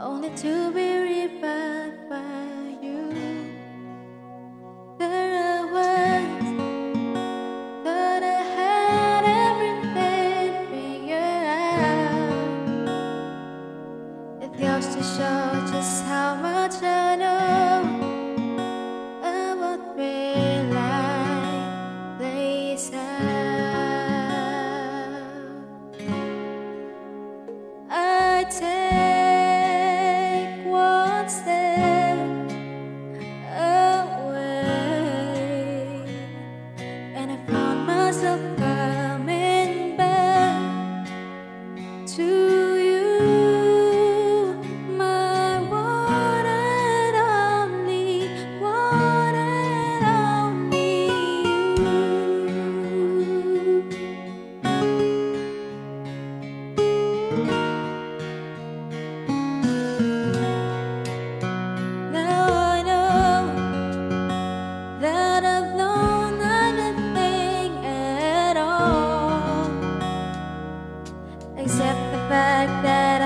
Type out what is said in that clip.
only to be revived by you. There I was, thought I had everything figured out. It goes to show just how much I know about real life plays out. I take. love. the fact that